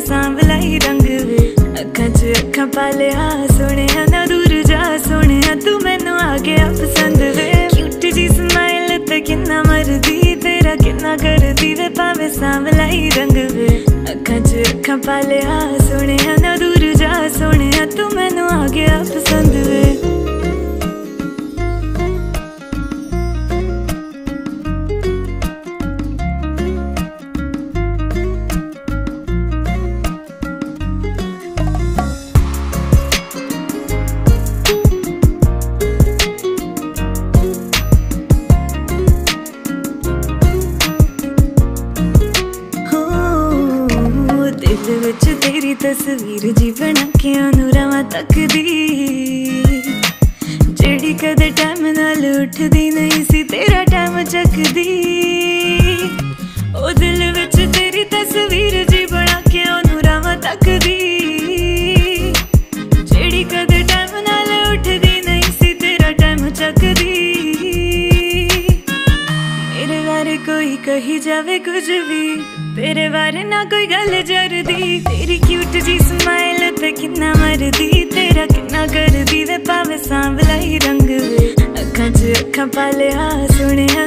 ਸਾਂਭ ਲਈ ਰੰਗ ਵੇ। ਅੱਖਾਂ 'ਚ ਅੱਖਾਂ ਤੂੰ ਮੈਨੂੰ ਆ ਗਿਆ ਪਸੰਦ ਵੇ। ਕਿਊਟ ਜੀ ਸਮਾਈਲ ਤੇ ਕਿੰਨਾ ਮਰਦੀ, ਤੇਰਾ ਕਿੰਨਾ ਕਰਦੀ ਵੇ। ਭਾਵੇਂ ਸਾਂਭ ਲਈ ਰੰਗ ਵੇ। ਅੱਖਾਂ 'ਚ ਅੱਖਾਂ ਪਾਲਿਆ ਲਿਆ, ਸੋਹਣਿਆ ਨਾ ਵਿੱਚ ਤੇਰੀ ਤਸਵੀਰ ਜੀਵਨ ਅੱਖਾਂ ਨੂੰ ਰਵਾ ਤੱਕਦੀ। ਜਿਹੜੀ ਕਦੇ ਟਾਈਮ ਨਾਲ ਉੱਠਦੀ ਨਹੀਂ ਸੀ, ਤੇਰਾ ਟਾਈਮ ਚੱਕਦੀ। ਕੋਈ ਕਹੀ ਜਾਵੇ ਕੁਝ ਵੀ। ਤੇਰੇ ਬਾਰੇ ਨਾ ਕੋਈ ਗੱਲ ਜਰਦੀ। ਤੇਰੀ ਕਿਊਟ ਜੀ ਸਮਾਈਲ ਤੇ ਕਿੰਨਾ ਮਰਦੀ। ਤੇਰਾ ਕਿੰਨਾ ਕਰਦੀ ਵੇ ਪਾਵੇ ਸਾਂਵਲਾ ਹੀ ਰੰਗ ਅੱਖਾਂ 'ਚ ਅੱਖਾਂ ਪਾ ਲਿਆ, ਸੁਣਿਆ